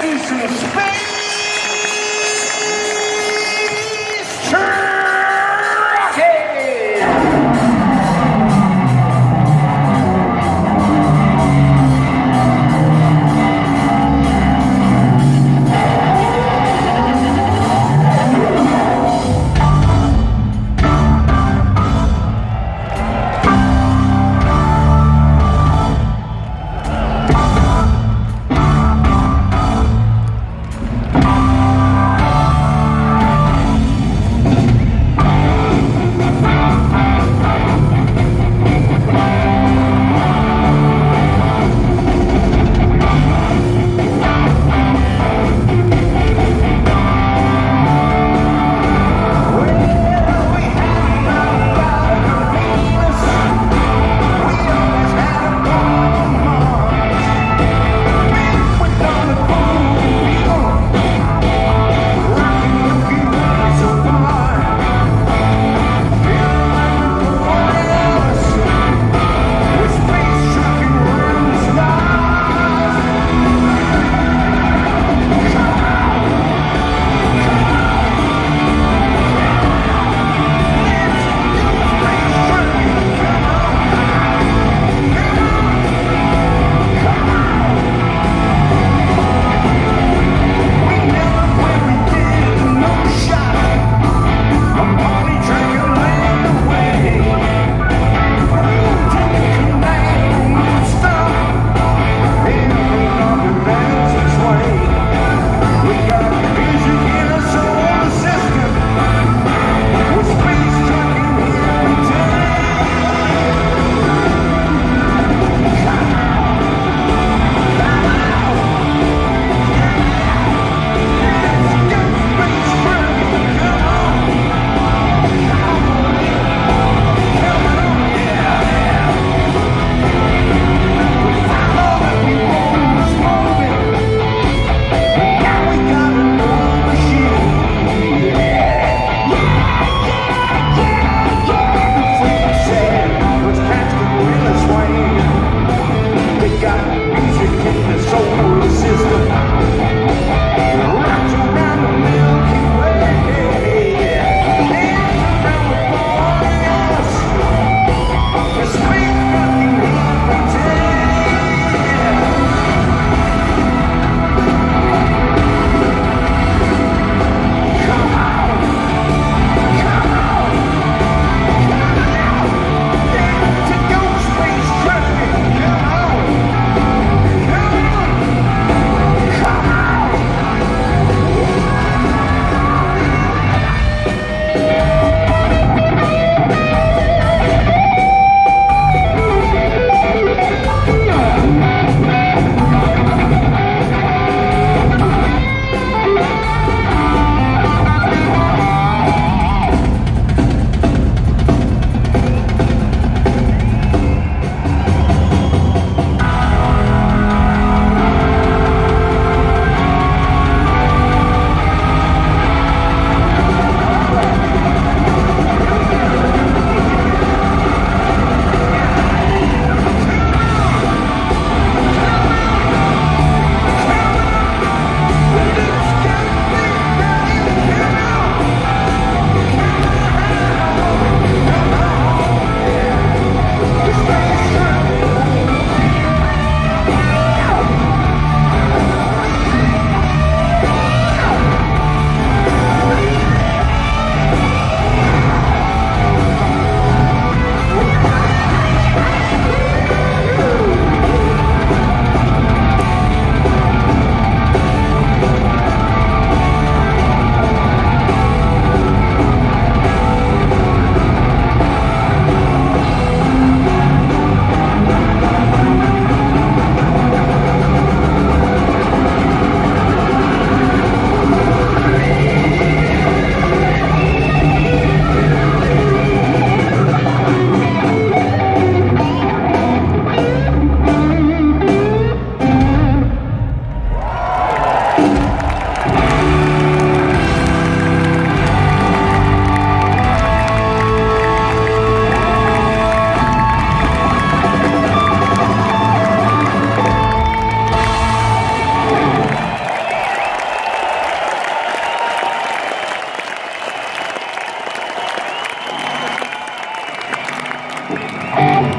do some Thank.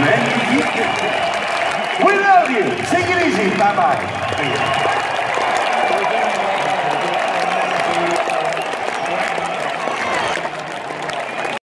Magnifique. We love you. Take it easy. Bye-bye.